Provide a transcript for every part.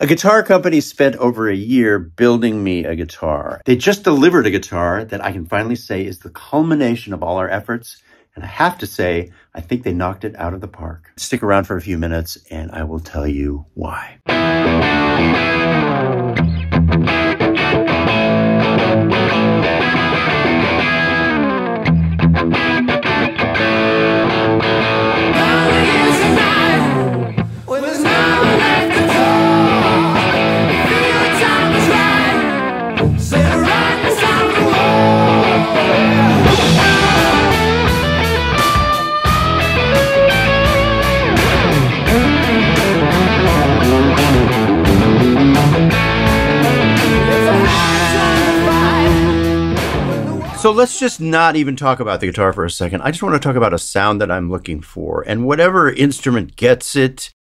A guitar company spent over a year building me a guitar. They just delivered a guitar that I can finally say is the culmination of all our efforts. And I have to say, I think they knocked it out of the park. Stick around for a few minutes and I will tell you why. So let's just not even talk about the guitar for a second. I just want to talk about a sound that I'm looking for. And whatever instrument gets it,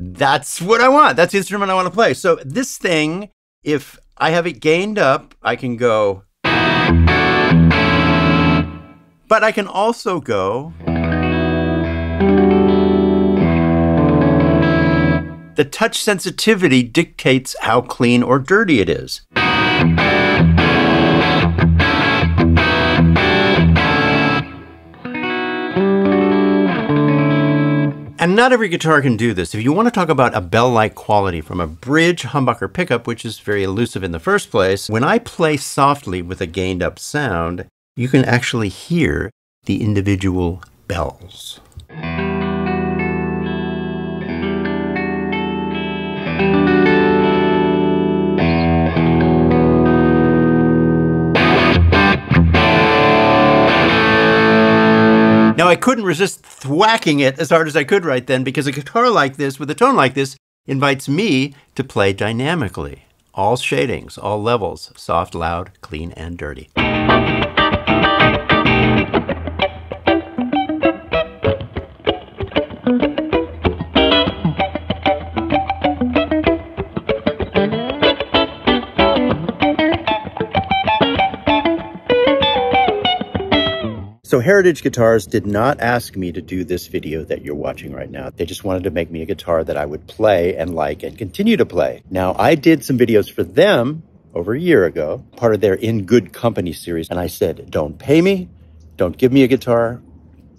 that's what I want. That's the instrument I want to play. So this thing, if I have it gained up, I can go. But I can also go. The touch sensitivity dictates how clean or dirty it is. And not every guitar can do this. If you want to talk about a bell-like quality from a bridge humbucker pickup, which is very elusive in the first place, when I play softly with a gained up sound, you can actually hear the individual bells. Mm-hmm. Now, I couldn't resist thwacking it as hard as I could right then because a guitar like this, with a tone like this, invites me to play dynamically. All shadings, all levels, soft, loud, clean, and dirty. So Heritage Guitars did not ask me to do this video that you're watching right now. They just wanted to make me a guitar that I would play and like and continue to play. Now, I did some videos for them over a year ago, part of their In Good Company series. And I said, don't pay me, don't give me a guitar,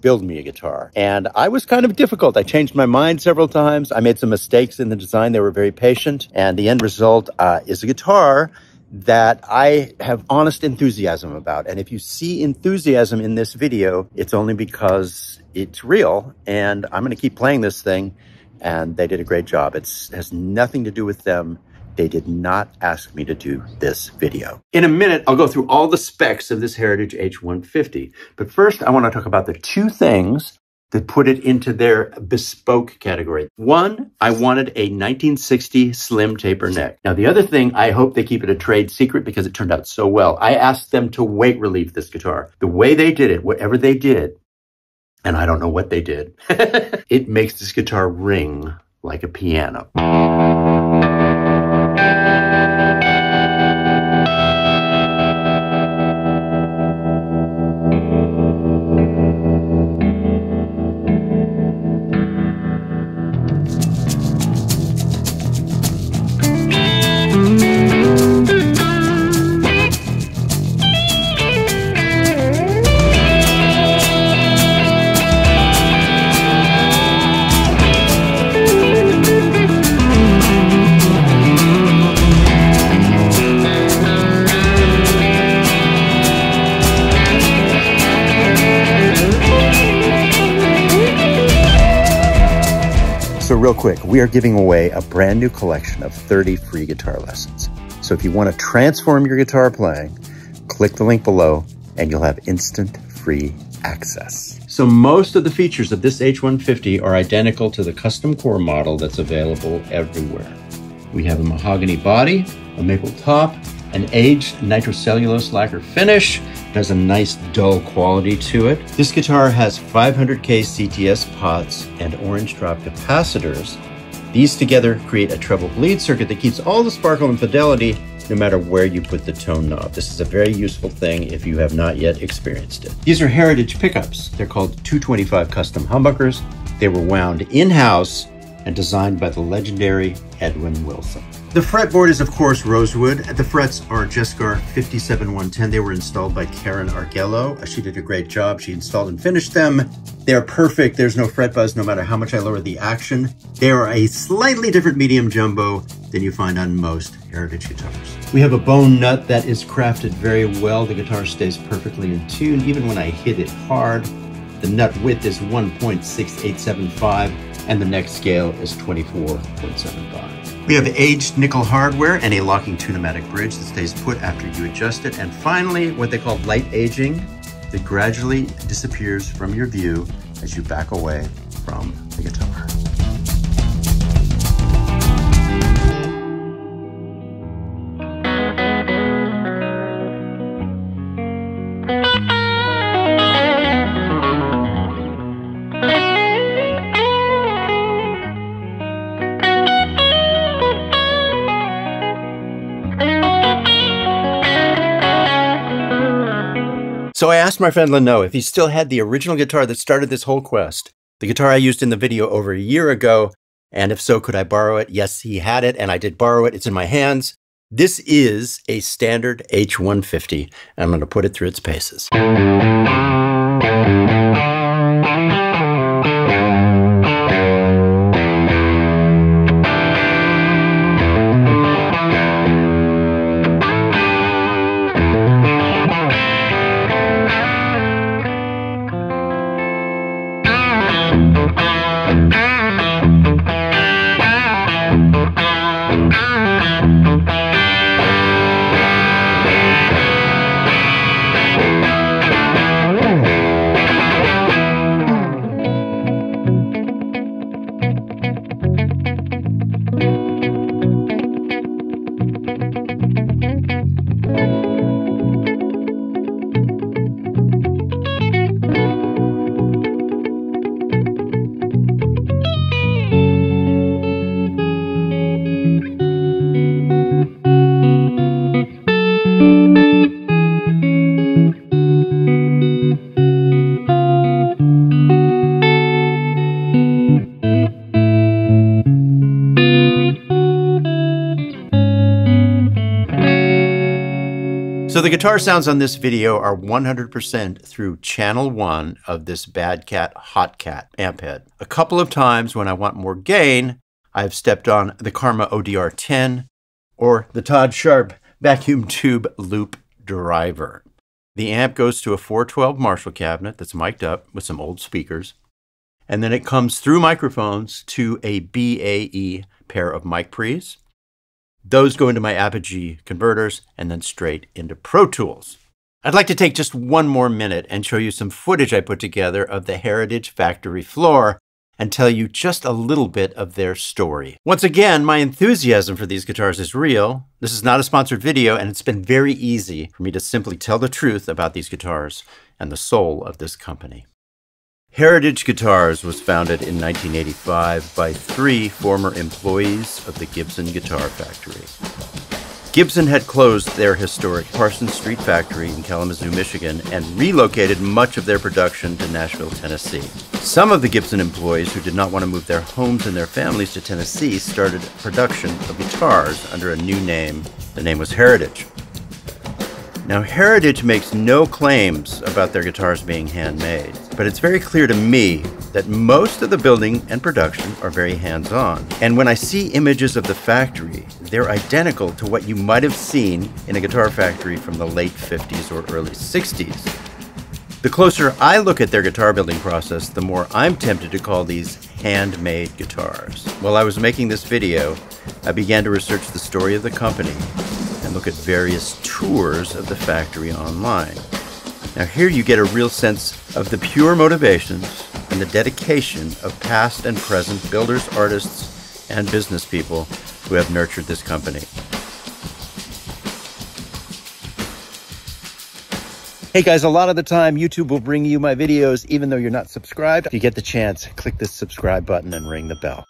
build me a guitar. And I was kind of difficult. I changed my mind several times. I made some mistakes in the design. They were very patient. And the end result uh, is a guitar that I have honest enthusiasm about. And if you see enthusiasm in this video, it's only because it's real and I'm going to keep playing this thing and they did a great job. It has nothing to do with them. They did not ask me to do this video. In a minute, I'll go through all the specs of this Heritage H150. But first, I want to talk about the two things that put it into their bespoke category. One, I wanted a 1960 slim taper neck. Now, the other thing, I hope they keep it a trade secret because it turned out so well. I asked them to weight relieve this guitar. The way they did it, whatever they did, and I don't know what they did, it makes this guitar ring like a piano. Real quick, we are giving away a brand new collection of 30 free guitar lessons. So if you want to transform your guitar playing, click the link below and you'll have instant free access. So most of the features of this H150 are identical to the custom core model that's available everywhere. We have a mahogany body, a maple top, an aged nitrocellulose lacquer finish, it has a nice dull quality to it. This guitar has 500K CTS pots and orange drop capacitors. These together create a treble bleed circuit that keeps all the sparkle and fidelity no matter where you put the tone knob. This is a very useful thing if you have not yet experienced it. These are Heritage pickups. They're called 225 custom humbuckers. They were wound in-house and designed by the legendary Edwin Wilson. The fretboard is, of course, rosewood. The frets are Jescar 57110. They were installed by Karen Argello. Uh, she did a great job. She installed and finished them. They're perfect. There's no fret buzz no matter how much I lower the action. They are a slightly different medium jumbo than you find on most Heritage guitars. We have a bone nut that is crafted very well. The guitar stays perfectly in tune even when I hit it hard. The nut width is 1.6875 and the neck scale is 24.75. We have aged nickel hardware and a locking tunematic bridge that stays put after you adjust it. And finally, what they call light aging that gradually disappears from your view as you back away from So I asked my friend Leno if he still had the original guitar that started this whole quest, the guitar I used in the video over a year ago, and if so, could I borrow it? Yes, he had it, and I did borrow it. It's in my hands. This is a standard H150, and I'm going to put it through its paces. So the guitar sounds on this video are 100% through channel 1 of this Bad Cat Hot Cat amp head. A couple of times when I want more gain, I've stepped on the Karma ODR 10 or the Todd Sharp vacuum tube loop driver. The amp goes to a 412 Marshall cabinet that's mic'd up with some old speakers. And then it comes through microphones to a BAE pair of mic pre's those go into my Apogee converters and then straight into Pro Tools. I'd like to take just one more minute and show you some footage I put together of the Heritage factory floor and tell you just a little bit of their story. Once again, my enthusiasm for these guitars is real. This is not a sponsored video, and it's been very easy for me to simply tell the truth about these guitars and the soul of this company. Heritage Guitars was founded in 1985 by three former employees of the Gibson Guitar Factory. Gibson had closed their historic Parsons Street factory in Kalamazoo, Michigan, and relocated much of their production to Nashville, Tennessee. Some of the Gibson employees who did not want to move their homes and their families to Tennessee started production of guitars under a new name. The name was Heritage. Now, Heritage makes no claims about their guitars being handmade, but it's very clear to me that most of the building and production are very hands on. And when I see images of the factory, they're identical to what you might have seen in a guitar factory from the late 50s or early 60s. The closer I look at their guitar building process, the more I'm tempted to call these handmade guitars. While I was making this video, I began to research the story of the company and look at various tours of the factory online. Now, here you get a real sense of the pure motivations and the dedication of past and present builders, artists, and business people who have nurtured this company. Hey guys, a lot of the time YouTube will bring you my videos even though you're not subscribed. If you get the chance, click the subscribe button and ring the bell.